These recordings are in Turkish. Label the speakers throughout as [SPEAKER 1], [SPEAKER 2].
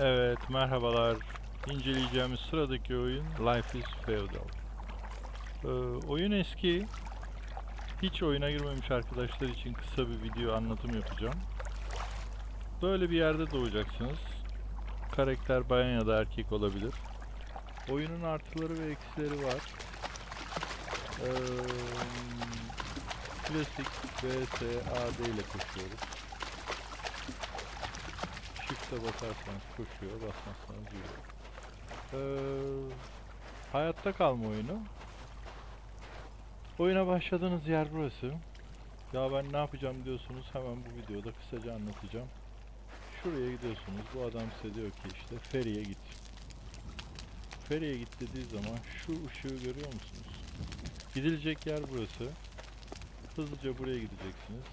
[SPEAKER 1] Evet, merhabalar. İnceleyeceğimiz sıradaki oyun Life is Feudal. Ee, oyun eski. Hiç oyuna girmemiş arkadaşlar için kısa bir video anlatım yapacağım. Böyle bir yerde doğacaksınız. Karakter bayan ya da erkek olabilir. Oyunun artıları ve eksileri var. Ee, klasik VSAD ile koşuyoruz. Shift'e basarsanız koşuyor, basmazsanız yürüyor. Ee, hayatta kalma oyunu. Oyuna başladığınız yer burası. Ya ben ne yapacağım diyorsunuz hemen bu videoda kısaca anlatacağım. Şuraya gidiyorsunuz. Bu adam size diyor ki işte feriye git. Feriye git dediği zaman şu ışığı görüyor musunuz? Gidilecek yer burası. Hızlıca buraya gideceksiniz.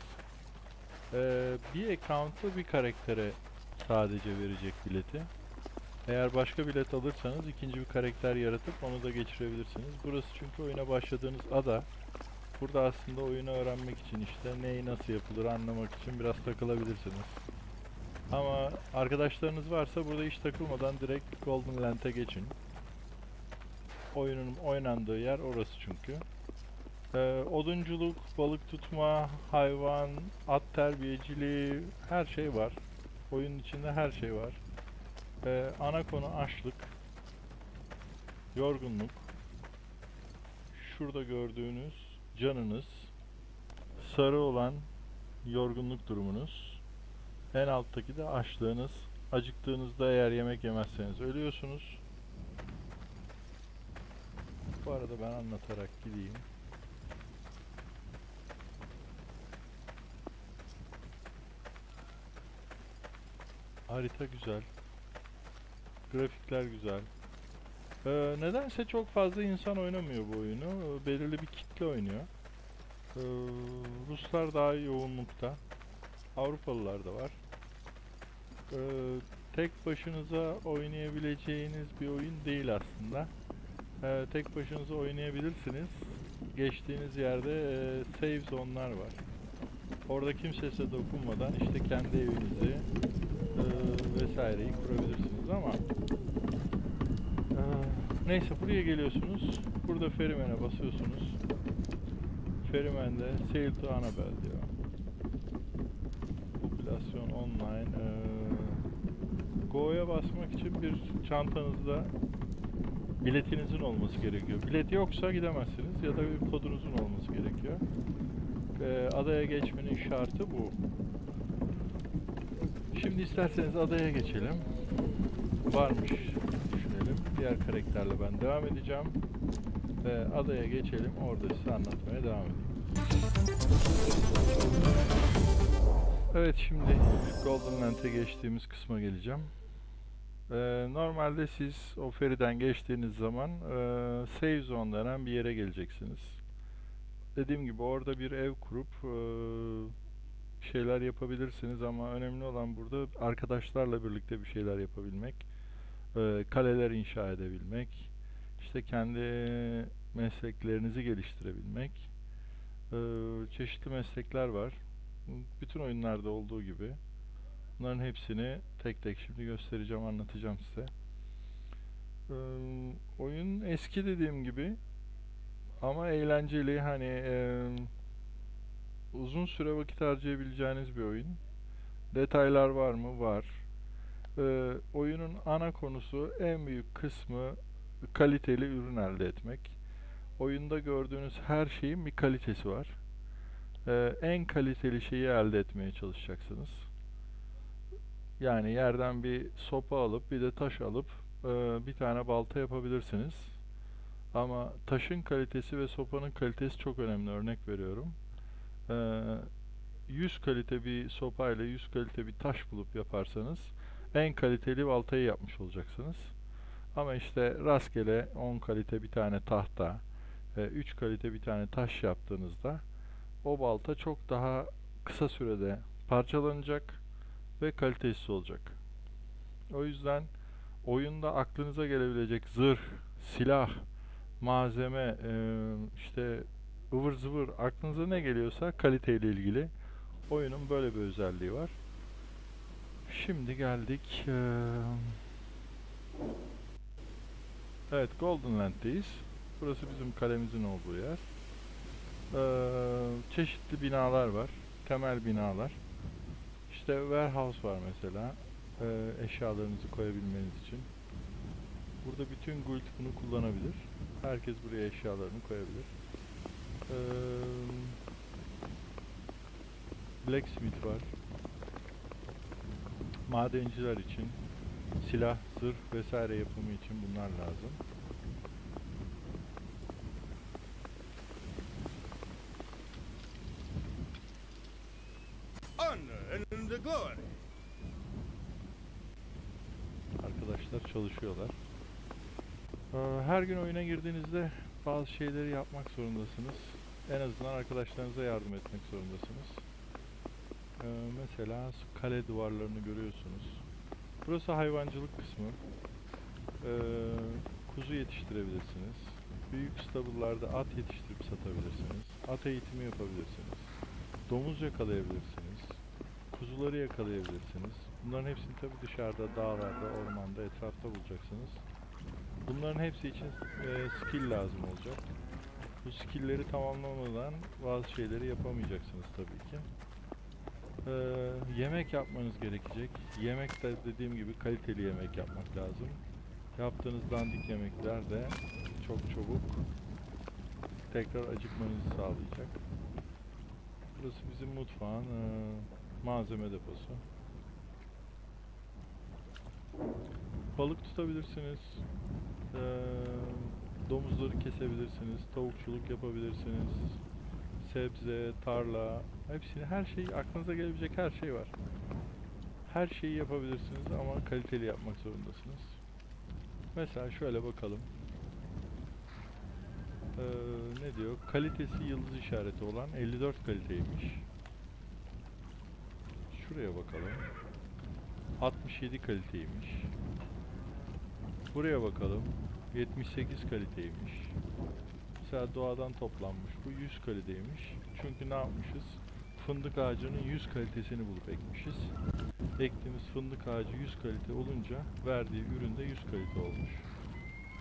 [SPEAKER 1] Ee, bir account'u bir karaktere sadece verecek bileti. Eğer başka bilet alırsanız ikinci bir karakter yaratıp onu da geçirebilirsiniz. Burası çünkü oyuna başladığınız ada. Burada aslında oyunu öğrenmek için işte neyi nasıl yapılır anlamak için biraz takılabilirsiniz. Ama arkadaşlarınız varsa burada hiç takılmadan direkt Golden Land'e geçin. Oyunun oynandığı yer orası çünkü. Ee, odunculuk, balık tutma, hayvan, at terbiyeciliği her şey var. Oyunun içinde her şey var. Ee, ana konu açlık, yorgunluk, şurada gördüğünüz canınız, sarı olan yorgunluk durumunuz, en alttaki de açlığınız. Acıktığınızda eğer yemek yemezseniz ölüyorsunuz. Bu arada ben anlatarak gideyim. Harita güzel. Grafikler güzel. Ee, nedense çok fazla insan oynamıyor bu oyunu. Ee, Belirli bir kitle oynuyor. Ee, Ruslar daha yoğunlukta. Avrupalılar da var. Ee, tek başınıza oynayabileceğiniz bir oyun değil aslında. Ee, tek başınıza oynayabilirsiniz. Geçtiğiniz yerde e, save zone'lar var. Orada kimse size dokunmadan işte kendi evinizi vesaireyi kurabilirsiniz ama e, neyse buraya geliyorsunuz. Burada Ferryman'e basıyorsunuz. Ferryman'de Sail to Annabelle diyor. Popülasyon online. E, Go'ya basmak için bir çantanızda biletinizin olması gerekiyor. Bilet yoksa gidemezsiniz ya da bir kodunuzun olması gerekiyor. Adaya geçmenin şartı bu. Şimdi isterseniz adaya geçelim. Varmış düşünelim. Diğer karakterle ben devam edeceğim. Ve adaya geçelim. Orada size anlatmaya devam edeyim. Evet şimdi Golden Land'e geçtiğimiz kısma geleceğim. Ee, normalde siz o feriden geçtiğiniz zaman e, save zone denen bir yere geleceksiniz. Dediğim gibi orada bir ev kurup e, şeyler yapabilirsiniz ama önemli olan burada arkadaşlarla birlikte bir şeyler yapabilmek, e, kaleler inşa edebilmek, işte kendi mesleklerinizi geliştirebilmek. E, çeşitli meslekler var. Bütün oyunlarda olduğu gibi. Bunların hepsini tek tek şimdi göstereceğim, anlatacağım size. E, oyun eski dediğim gibi ama eğlenceli hani e, uzun süre vakit harcayabileceğiniz bir oyun. Detaylar var mı? Var. Ee, oyunun ana konusu en büyük kısmı kaliteli ürün elde etmek. Oyunda gördüğünüz her şeyin bir kalitesi var. Ee, en kaliteli şeyi elde etmeye çalışacaksınız. Yani yerden bir sopa alıp bir de taş alıp e, bir tane balta yapabilirsiniz. Ama taşın kalitesi ve sopanın kalitesi çok önemli. Örnek veriyorum. Ee, 100 kalite bir sopayla 100 kalite bir taş bulup yaparsanız en kaliteli baltayı yapmış olacaksınız. Ama işte rastgele 10 kalite bir tane tahta, 3 kalite bir tane taş yaptığınızda o balta çok daha kısa sürede parçalanacak ve kalitesiz olacak. O yüzden oyunda aklınıza gelebilecek zırh, silah, malzeme, e, işte ıvır zıvır aklınıza ne geliyorsa kaliteyle ilgili oyunun böyle bir özelliği var. Şimdi geldik. Evet, Golden Land'deyiz. Burası bizim kalemizin olduğu yer. Çeşitli binalar var. Temel binalar. İşte warehouse var mesela. eşyalarınızı koyabilmeniz için. Burada bütün guild bunu kullanabilir. Herkes buraya eşyalarını koyabilir. Blacksmith var. Madenciler için silah, zırh vesaire yapımı için bunlar lazım. Arkadaşlar çalışıyorlar. Her gün oyuna girdiğinizde bazı şeyleri yapmak zorundasınız. En azından arkadaşlarınıza yardım etmek zorundasınız. Ee, Mesela kale duvarlarını görüyorsunuz. Burası hayvancılık kısmı. Ee, Kuzu yetiştirebilirsiniz. Büyük stabıllarda at yetiştirip satabilirsiniz. At eğitimi yapabilirsiniz. Domuz yakalayabilirsiniz. Kuzuları yakalayabilirsiniz. Bunların hepsini tabi dışarıda, dağlarda, ormanda, etrafta bulacaksınız. Bunların hepsi için e, skill lazım olacak. Bu skillleri tamamlamadan bazı şeyleri yapamayacaksınız tabii ki. Ee, yemek yapmanız gerekecek. Yemek de dediğim gibi kaliteli yemek yapmak lazım. Yaptığınız dandik yemekler de çok çabuk tekrar acıkmanızı sağlayacak. Burası bizim mutfağın eee, malzeme deposu. Balık tutabilirsiniz. Eee, domuzları kesebilirsiniz. Tavukçuluk yapabilirsiniz. Sebze, tarla, hepsini her şey aklınıza gelebilecek her şey var. Her şeyi yapabilirsiniz ama kaliteli yapmak zorundasınız. Mesela şöyle bakalım. Eee, ne diyor? Kalitesi yıldız işareti olan 54 kaliteymiş. Şuraya bakalım. 67 kaliteymiş. Buraya bakalım. 78 kaliteymiş. Mesela doğadan toplanmış. Bu 100 kaliteymiş. Çünkü ne yapmışız? Fındık ağacının 100 kalitesini bulup ekmişiz. Ektiğimiz fındık ağacı 100 kalite olunca verdiği ürün de 100 kalite olmuş.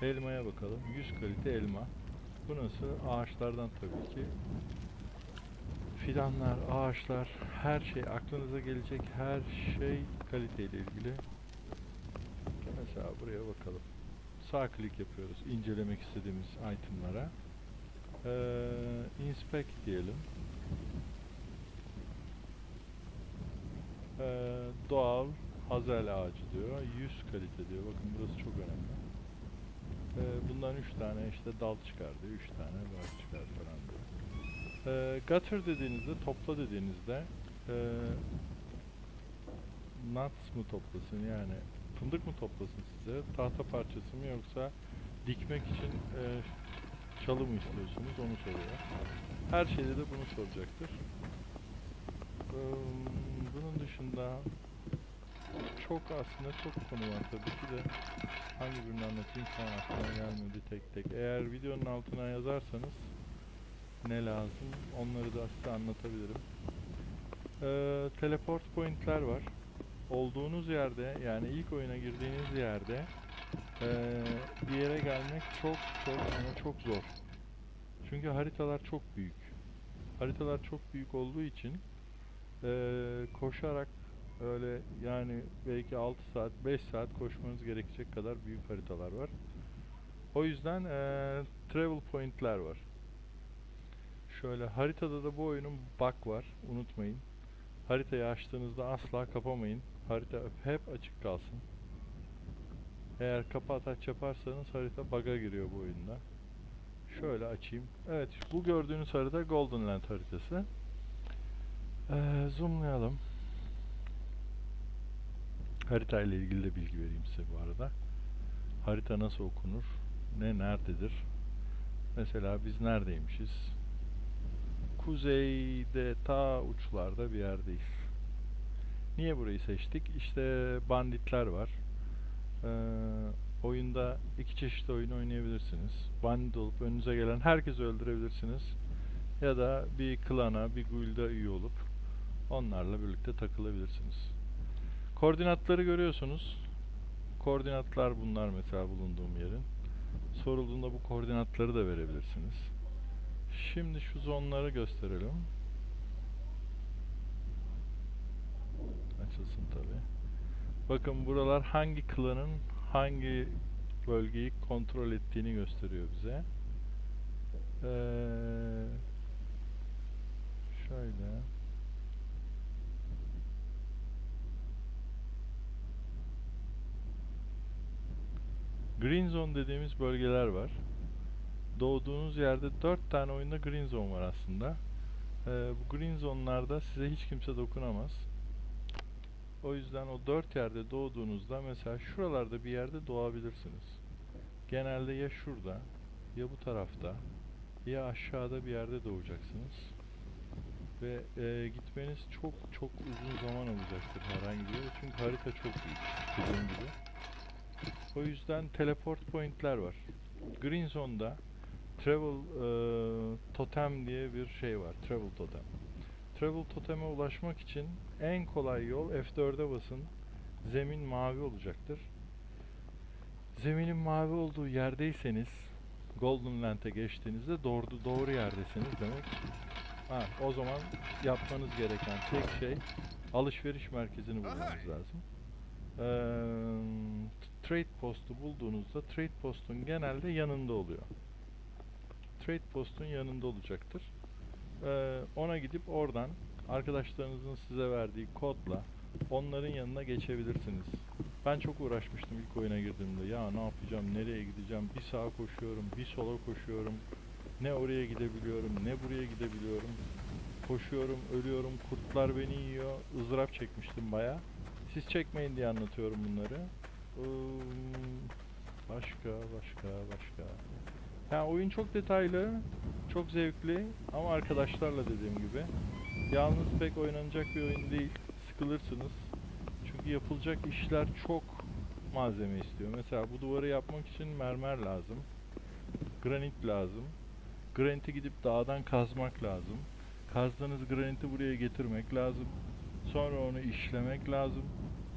[SPEAKER 1] Elmaya bakalım. 100 kalite elma. Bu nasıl? Ağaçlardan tabii ki. Fidanlar, ağaçlar, her şey, aklınıza gelecek her şey kaliteyle ilgili. Buraya bakalım. Sağ klik yapıyoruz incelemek istediğimiz itemlara. Ee, inspect diyelim. Ee, doğal hazel ağacı diyor. 100 kalite diyor. Bakın burası çok önemli. Ee, bundan 3 tane işte dal çıkardı, 3 tane dal çıkardı falan diyor. Ee, gutter dediğinizde, topla dediğinizde ee, nuts mı toplasın yani fındık mı toplasın size, tahta parçası mı yoksa dikmek için ee, çalı mı istiyorsunuz onu soruyor. Her şeyde de bunu soracaktır. Bunun dışında çok aslında çok konu var tabii ki de hangi birini anlatayım şu an aklıma gelmedi tek tek. Eğer videonun altına yazarsanız ne lazım onları da size anlatabilirim. Ee, teleport pointler var. Olduğunuz yerde yani ilk oyuna girdiğiniz yerde ee, bir yere gelmek çok çok ama çok zor. Çünkü haritalar çok büyük. Haritalar çok büyük olduğu için ee, koşarak öyle yani belki 6 saat 5 saat koşmanız gerekecek kadar büyük haritalar var. O yüzden ee, travel pointler var. Şöyle haritada da bu oyunun bug var. Unutmayın. Haritayı açtığınızda asla kapamayın. Harita hep açık kalsın. Eğer kapat aç yaparsanız harita bug'a giriyor bu oyunda. Şöyle açayım. Evet bu gördüğünüz harita Golden Land haritası. Ee, zoomlayalım. Harita ile ilgili de bilgi vereyim size bu arada. Harita nasıl okunur? Ne nerededir? Mesela biz neredeymişiz? Kuzeyde ta uçlarda bir yerdeyiz. Niye burayı seçtik? İşte banditler var. Ee, oyunda iki çeşit oyun oynayabilirsiniz. Bandit olup önünüze gelen herkesi öldürebilirsiniz. Ya da bir klana, bir guild'a üye olup onlarla birlikte takılabilirsiniz. Koordinatları görüyorsunuz. Koordinatlar bunlar mesela bulunduğum yerin. Sorulduğunda bu koordinatları da verebilirsiniz. Şimdi şu zonları gösterelim. Açılsın tabi. Bakın buralar hangi klanın hangi bölgeyi kontrol ettiğini gösteriyor bize. Ee, şöyle. Green Zone dediğimiz bölgeler var. Doğduğunuz yerde 4 tane oyunda Green Zone var aslında. Ee, bu Green Zone'larda size hiç kimse dokunamaz. O yüzden o 4 yerde doğduğunuzda mesela şuralarda bir yerde doğabilirsiniz. Genelde ya şurada ya bu tarafta ya aşağıda bir yerde doğacaksınız. Ve e, gitmeniz çok çok uzun zaman alacaktır herhangi bir. Çünkü harita çok büyük dediğim gibi. O yüzden teleport point'ler var. Green Zone'da Travel e, Totem diye bir şey var. Travel Totem. Travel Totem'e ulaşmak için en kolay yol F4'e basın. Zemin mavi olacaktır. Zeminin mavi olduğu yerdeyseniz Golden Land'e geçtiğinizde doğru, doğru yerdesiniz demek. Ha, o zaman yapmanız gereken tek şey alışveriş merkezini bulmanız lazım. Eee, t- trade post'u bulduğunuzda trade post'un genelde yanında oluyor. Trade post'un yanında olacaktır. Eee, ona gidip oradan arkadaşlarınızın size verdiği kodla onların yanına geçebilirsiniz. Ben çok uğraşmıştım ilk oyuna girdiğimde. Ya ne yapacağım, nereye gideceğim? Bir sağa koşuyorum, bir sola koşuyorum. Ne oraya gidebiliyorum, ne buraya gidebiliyorum. Koşuyorum, ölüyorum, kurtlar beni yiyor. ızdırap çekmiştim baya. Siz çekmeyin diye anlatıyorum bunları. Başka, başka, başka. Ha oyun çok detaylı, çok zevkli ama arkadaşlarla dediğim gibi. Yalnız pek oynanacak bir oyun değil. Sıkılırsınız. Çünkü yapılacak işler çok malzeme istiyor. Mesela bu duvarı yapmak için mermer lazım. Granit lazım. Graniti gidip dağdan kazmak lazım. Kazdığınız graniti buraya getirmek lazım. Sonra onu işlemek lazım.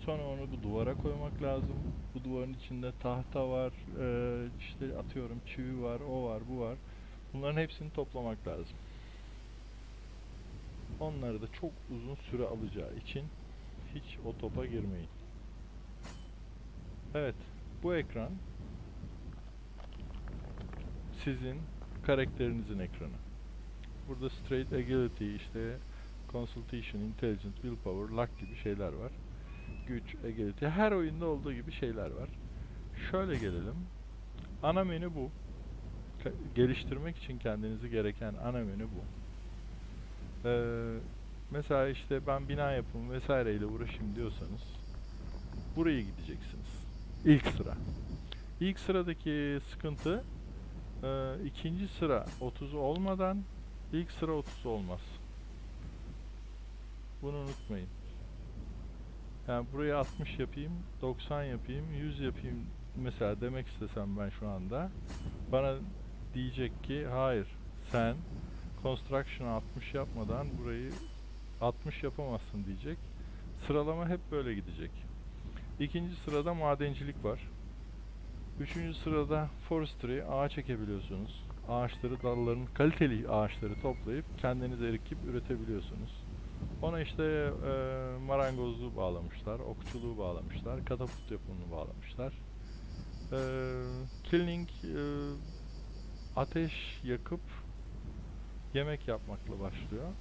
[SPEAKER 1] Sonra onu bu duvara koymak lazım. Bu duvarın içinde tahta var, eee, işte atıyorum çivi var, o var, bu var. Bunların hepsini toplamak lazım. Onları da çok uzun süre alacağı için hiç o topa girmeyin. Evet, bu ekran sizin karakterinizin ekranı. Burada straight agility, işte consultation, intelligence, willpower, luck gibi şeyler var. Güç, agility, her oyunda olduğu gibi şeyler var. Şöyle gelelim. Ana menü bu. Geliştirmek için kendinizi gereken ana menü bu. Ee, mesela işte ben bina yapımı vesaireyle uğraşayım diyorsanız buraya gideceksiniz. İlk sıra. İlk sıradaki sıkıntı e, ikinci sıra 30 olmadan ilk sıra 30 olmaz. Bunu unutmayın. Yani buraya 60 yapayım, 90 yapayım, 100 yapayım mesela demek istesem ben şu anda bana diyecek ki hayır sen construction'ı 60 yapmadan burayı 60 yapamazsın diyecek. Sıralama hep böyle gidecek. İkinci sırada madencilik var. Üçüncü sırada forestry, ağaç ekebiliyorsunuz. Ağaçları, dalların, kaliteli ağaçları toplayıp kendiniz erikip üretebiliyorsunuz. Ona işte e, marangozluğu bağlamışlar, okçuluğu bağlamışlar, katapult yapımını bağlamışlar. E, killing, e, ateş yakıp yemek yapmakla başlıyor.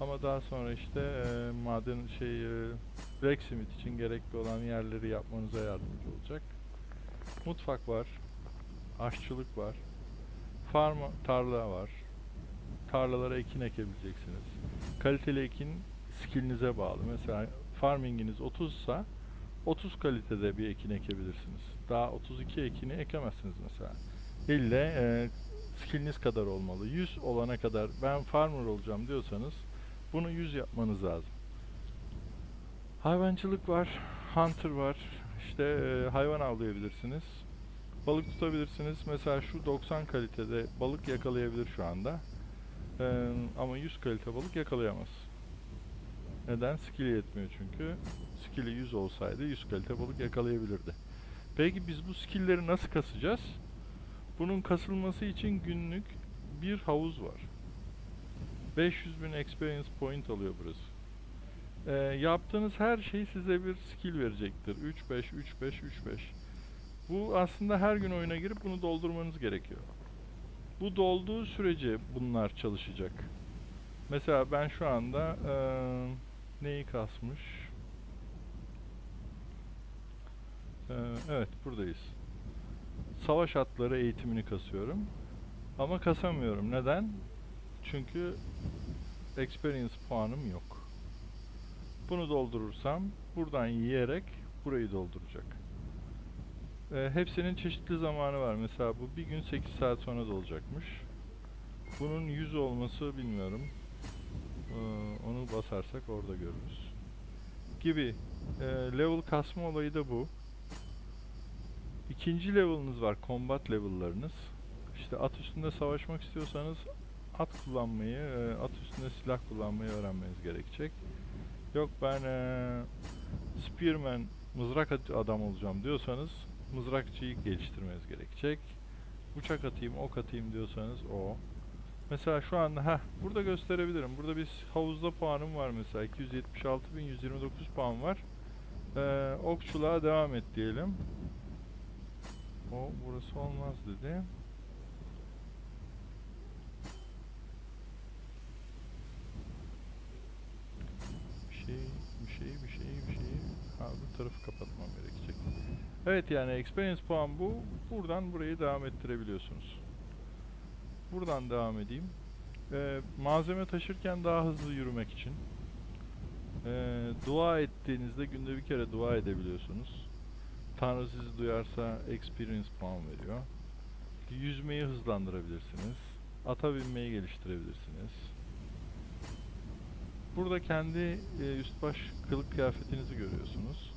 [SPEAKER 1] Ama daha sonra işte e, maden şey e, blacksmith için gerekli olan yerleri yapmanıza yardımcı olacak. Mutfak var. Aşçılık var. Farm tarla var. Tarlalara ekin ekebileceksiniz. Kaliteli ekin skillinize bağlı. Mesela farminginiz 30 ise 30 kalitede bir ekin ekebilirsiniz. Daha 32 ekini ekemezsiniz mesela. İlle e, skilliniz kadar olmalı. 100 olana kadar ben farmer olacağım diyorsanız bunu 100 yapmanız lazım. Hayvancılık var, hunter var. İşte e, hayvan avlayabilirsiniz. Balık tutabilirsiniz. Mesela şu 90 kalitede balık yakalayabilir şu anda. E, ama 100 kalite balık yakalayamaz. Neden? Skill yetmiyor çünkü. skill'i 100 olsaydı 100 kalite balık yakalayabilirdi. Peki biz bu skill'leri nasıl kasacağız? Bunun kasılması için günlük bir havuz var. 500 bin experience point alıyor burası. Ee, yaptığınız her şey size bir skill verecektir. 3 5 3 5 3 5. Bu aslında her gün oyuna girip bunu doldurmanız gerekiyor. Bu dolduğu sürece bunlar çalışacak. Mesela ben şu anda eee, neyi kasmış? Eee, evet buradayız. Savaş atları eğitimini kasıyorum. Ama kasamıyorum. Neden? Çünkü experience puanım yok. Bunu doldurursam buradan yiyerek burayı dolduracak. Ee, hepsinin çeşitli zamanı var. Mesela bu bir gün 8 saat sonra dolacakmış. Bunun 100 olması bilmiyorum. Ee, onu basarsak orada görürüz. Gibi. Ee, level kasma olayı da bu. İkinci level'ınız var. Combat level'larınız. İşte at üstünde savaşmak istiyorsanız at kullanmayı, e, at üstünde silah kullanmayı öğrenmeniz gerekecek. Yok ben e, Spearman, mızrak adam olacağım diyorsanız mızrakçıyı geliştirmeniz gerekecek. Bıçak atayım, ok atayım diyorsanız o. Mesela şu anda ha burada gösterebilirim. Burada bir havuzda puanım var mesela 276.129 puan var. Ee, okçuluğa devam et diyelim. O burası olmaz dedi. Bir şey, bir şey, bir şey, bir şey. Ha bu tarafı gerekecek. Evet yani experience puan bu. Buradan burayı devam ettirebiliyorsunuz. Buradan devam edeyim. Ee, malzeme taşırken daha hızlı yürümek için. Ee, dua ettiğinizde günde bir kere dua edebiliyorsunuz. Tanrı sizi duyarsa experience puan veriyor. Yüzmeyi hızlandırabilirsiniz. Ata binmeyi geliştirebilirsiniz. Burada kendi e, üst baş kılık kıyafetinizi görüyorsunuz.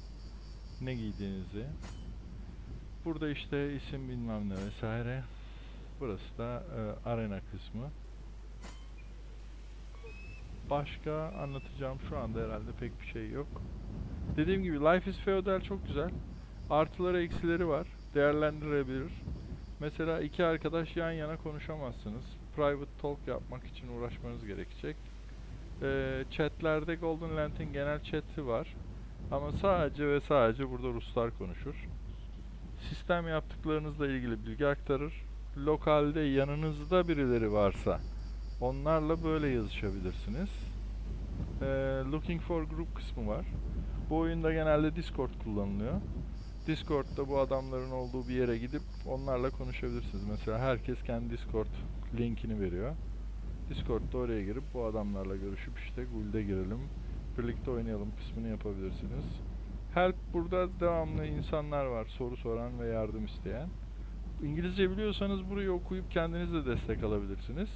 [SPEAKER 1] Ne giydiğinizi. Burada işte isim bilmem ne vesaire. Burası da e, arena kısmı. Başka anlatacağım şu anda herhalde pek bir şey yok. Dediğim gibi Life is Feudal çok güzel. Artıları eksileri var. Değerlendirebilir. Mesela iki arkadaş yan yana konuşamazsınız. Private talk yapmak için uğraşmanız gerekecek. Ee, chatlerde Golden Lantern genel chat'i var. Ama sadece ve sadece burada Ruslar konuşur. Sistem yaptıklarınızla ilgili bilgi aktarır. Lokalde yanınızda birileri varsa onlarla böyle yazışabilirsiniz. Ee, looking for group kısmı var. Bu oyunda genelde Discord kullanılıyor. Discord'da bu adamların olduğu bir yere gidip onlarla konuşabilirsiniz. Mesela herkes kendi Discord linkini veriyor. Discord'da oraya girip bu adamlarla görüşüp işte Guild'e girelim, birlikte oynayalım kısmını yapabilirsiniz. Help burada devamlı insanlar var soru soran ve yardım isteyen. İngilizce biliyorsanız burayı okuyup kendiniz de destek alabilirsiniz.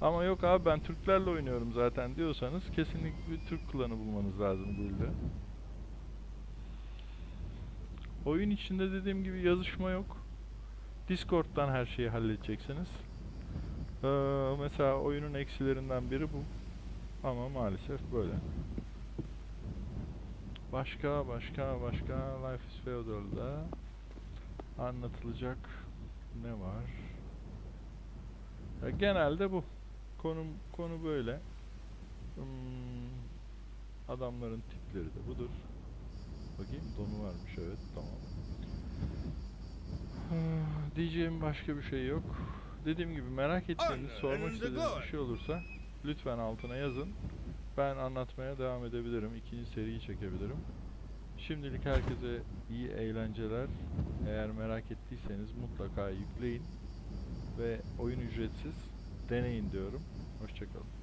[SPEAKER 1] Ama yok abi ben Türklerle oynuyorum zaten diyorsanız kesinlikle bir Türk klanı bulmanız lazım Guild'e. Oyun içinde dediğim gibi yazışma yok. Discord'dan her şeyi halledeceksiniz. Ee, mesela oyunun eksilerinden biri bu. Ama maalesef böyle. Başka başka başka Life is Feudal'da anlatılacak ne var? Ya genelde bu. Konu konu böyle. Hmm, adamların tipleri de budur. Bakayım donu varmış evet tamam. Ah, Diyeceğim başka bir şey yok. Dediğim gibi merak ettiğiniz, sormak istediğiniz bir şey olursa lütfen altına yazın. Ben anlatmaya devam edebilirim. İkinci seriyi çekebilirim. Şimdilik herkese iyi eğlenceler. Eğer merak ettiyseniz mutlaka yükleyin ve oyun ücretsiz. Deneyin diyorum. Hoşçakalın.